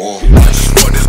Oh, I just